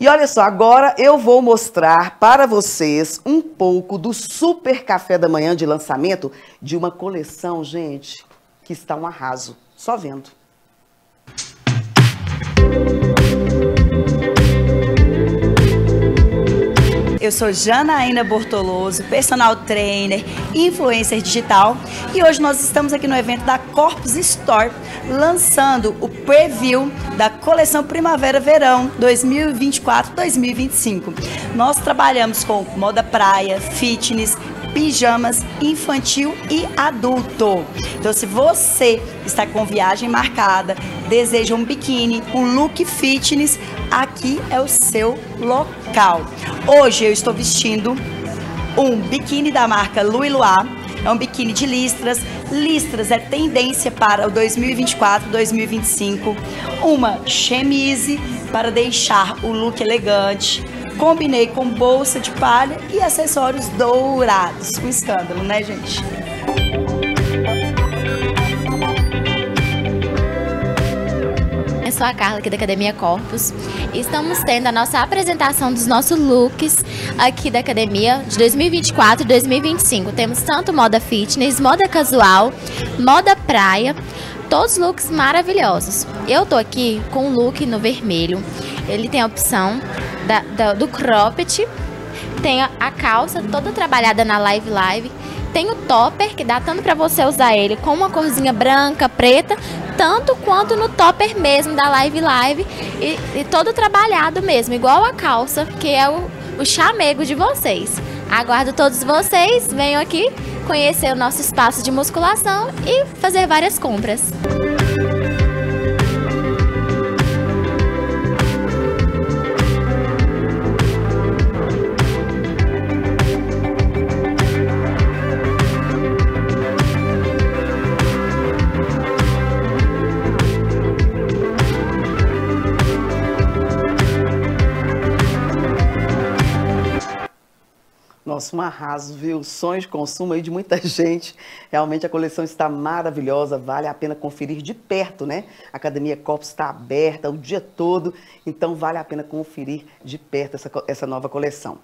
E olha só, agora eu vou mostrar para vocês um pouco do super café da manhã de lançamento de uma coleção, gente, que está um arraso. Só vendo. Eu sou Janaína Bortoloso, personal trainer, influencer digital e hoje nós estamos aqui no evento da Corpus Store lançando o preview da coleção Primavera-Verão 2024-2025. Nós trabalhamos com moda praia, fitness, pijamas infantil e adulto. Então, se você está com viagem marcada, deseja um biquíni, um look fitness, aqui é o seu local. Hoje eu estou vestindo um biquíni da marca Louis Loire. É um biquíni de listras. Listras é tendência para o 2024-2025. Uma chemise para deixar o look elegante Combinei com bolsa de palha e acessórios dourados. Um escândalo, né, gente? Sou a Carla aqui da Academia Corpus. Estamos tendo a nossa apresentação dos nossos looks aqui da academia de 2024 e 2025. Temos tanto moda fitness, moda casual, moda praia, todos looks maravilhosos. Eu tô aqui com um look no vermelho. Ele tem a opção da, da, do cropped, tem a, a, calça toda trabalhada na live live, tem o topper que dá tanto para você usar ele com uma corzinha branca, preta, tanto quanto no topper mesmo da live live e, e todo trabalhado mesmo, igual a calça, que é o, o chamego de vocês. Aguardo todos vocês, venham aqui conhecer o nosso espaço de musculação e fazer várias compras. Nossa, um arraso, viu? Sonhos de consumo aí de muita gente. Realmente a coleção está maravilhosa, vale a pena conferir de perto, né? A Academia Corpus está aberta o dia todo, então vale a pena conferir de perto essa, essa nova coleção.